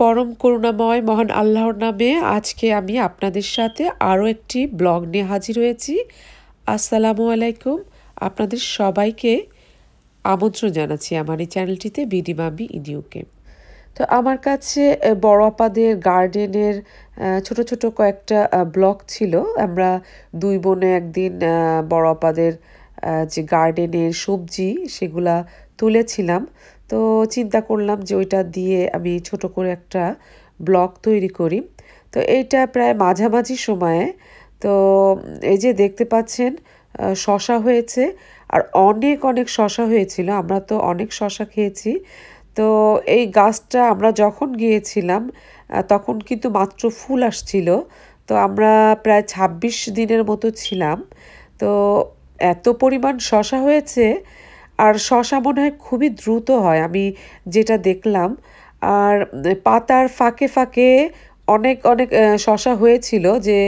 পরম করুণাময় মহান আল্লাহর নামে আজকে আমি আপনাদের সাথে আরও একটি ব্লগ নিয়ে হাজির হয়েছি। আসসালামু আলাইকুম। আপনাদের সবাইকে আমন্ত্রণ জানাচ্ছি আমার এই চ্যানেলটিতে, বিডি মামি ইডিওকে। তো আমার কাছে বড় আপাদের গার্ডেনের ছোট ছোট কয়েকটা ব্লগ ছিল। আমরা দুই বোনে একদিন বড় আপাদের যে গার্ডেনের সবজি, সেগুলা তুলেছিলাম। তো চিন্তা করলাম যে ওইটা দিয়ে আমি ছোট করে একটা ব্লগ তৈরি করি। তো এইটা প্রায় মাঝামাঝি সময়ে। তো এই যে দেখতে পাচ্ছেন শশা হয়েছে আর অনেক অনেক শশা হয়েছিল। আমরা তো অনেক শশা খেয়েছি। তো এই গাছটা আমরা যখন গিয়েছিলাম তখন কিন্তু মাত্র ফুল আসছিল। তো আমরা প্রায় ২৬ দিনের মতো ছিলাম। তো এত পরিমাণ শশা হয়েছে আর শশা মনে হয় খুবই দ্রুত হয়, আমি যেটা দেখলাম। আর পাতার ফাঁকে ফাঁকে অনেক অনেক শশা হয়েছিল যে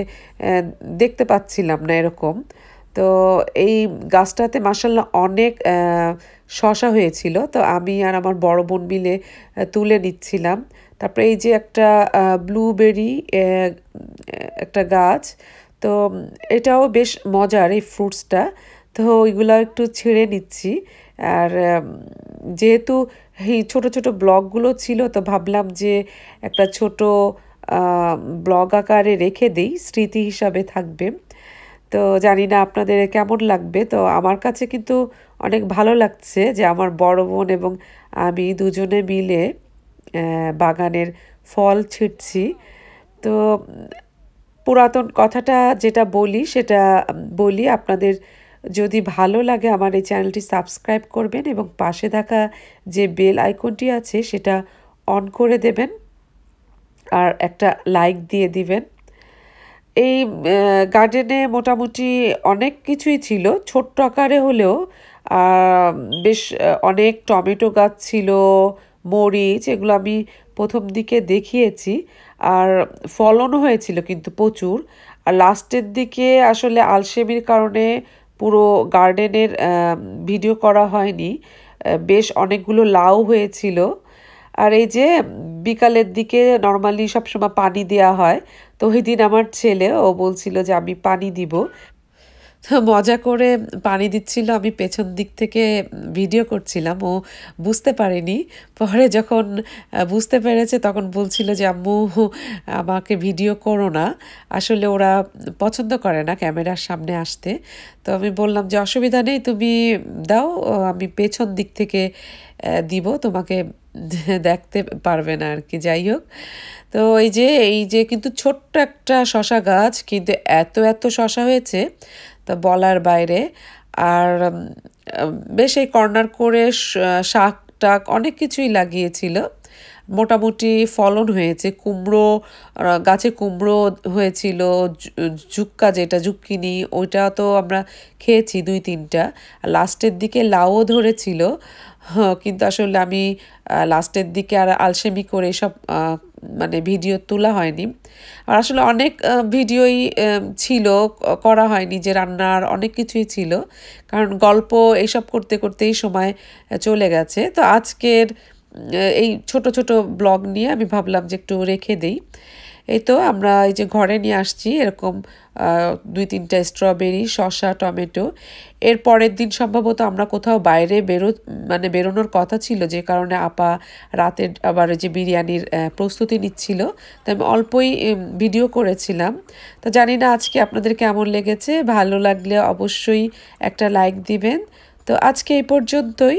দেখতে পাচ্ছিলাম না এরকম। তো এই গাছটাতে মাসাল্লাহ অনেক শশা হয়েছিল। তো আমি আর আমার বড় বোন মিলে তুলে নিচ্ছিলাম। তারপরে এই যে একটা ব্লুবেরি একটা গাছ, তো এটাও বেশ মজার এই ফ্রুটসটা তো ওইগুলো একটু ছেড়ে নিচ্ছি। আর যেহেতু এই ছোটো ছোটো ব্লগগুলো ছিল, তো ভাবলাম যে একটা ছোট ব্লগ আকারে রেখে দিই, স্মৃতি হিসাবে থাকবে। তো জানি না আপনাদের কেমন লাগবে। তো আমার কাছে কিন্তু অনেক ভালো লাগছে যে আমার বড় বোন এবং আমি দুজনে মিলে বাগানের ফল ছিটছি। তো, পুরাতন কথাটা যেটা বলি, সেটা বলি আপনাদের যদি ভালো লাগে আমার এই চ্যানেলটি সাবস্ক্রাইব করবেন এবং পাশে থাকা যে বেল আইকনটি আছে সেটা অন করে দেবেন আর একটা লাইক দিয়ে দিবেন। এই গার্ডেনে মোটামুটি অনেক কিছুই ছিল, ছোট্ট আকারে হলেও বেশ অনেক টমেটো গাছ ছিল, মরিচ এগুলো আমি প্রথম দিকে দেখিয়েছি আর ফলনও হয়েছিল কিন্তু প্রচুর। আর লাস্টের দিকে আসলে আলসেমির কারণে পুরো গার্ডেনের ভিডিও করা হয়নি। বেশ অনেকগুলো লাউ হয়েছিল। আর এই যে বিকালের দিকে নর্মালি সবসময় পানি দেওয়া হয়, তো ওই দিন আমার ছেলে, ও বলছিল যে আমি পানি দিব। তো মজা করে পানি দিচ্ছিল, আমি পেছন দিক থেকে ভিডিও করছিলাম, ও বুঝতে পারেনি। পরে যখন বুঝতে পেরেছে, তখন বলছিল যে, আম্মু, আমাকে ভিডিও করো না। আসলে ওরা পছন্দ করে না ক্যামেরার সামনে আসতে। তো আমি বললাম যে, অসুবিধা নেই, তুমি দাও, আমি পেছন দিক থেকে দিব, তোমাকে দেখতে পারবে না আর কি, যাই হোক। তো এই যে এই যে, কিন্তু ছোট্ট একটা শশা গাছ, কিন্তু এত এত শশা হয়েছে তা বলার বাইরে। আর বেশ এই কর্নার করে শাক টাক অনেক কিছুই লাগিয়েছিল। মোটামুটি ফলন হয়েছে। কুমড়ো গাছে কুমড়ো হয়েছিল জুক্কা যেটা, জুক্কিনি, ওইটা তো আমরা খেয়েছি দুই, তিনটা। লাস্টের দিকে লাউও ধরেছিল। কিন্তু আসলে আমি লাস্টের দিকে আর আলসেমি করে সব মানে ভিডিও তোলা হয়নি। আর আসলে অনেক ভিডিওই ছিল, করা হয়নি যে রান্নার অনেক কিছুই ছিল। কারণ গল্প এইসব করতে, করতেই সময় চলে গেছে। তো আজকের এই ছোট ছোট ব্লগ নিয়ে আমি ভাবলাম যে একটু রেখে দিই। এই তো আমরা এই যে ঘরে নিয়ে আসছি এরকম দুই তিনটা স্ট্রবেরি শসা, টমেটো। এর পরের দিন সম্ভবত আমরা কোথাও বাইরে বেরো মানে বেরোনোর কথা ছিল, যে কারণে আপা রাতের আবার যে বিরিয়ানির প্রস্তুতি নিচ্ছিল। তো আমি অল্পই ভিডিও করেছিলাম। তো জানি না আজকে আপনাদের কেমন লেগেছে, ভালো লাগলে অবশ্যই একটা লাইক দিবেন। তো আজকে এই পর্যন্তই।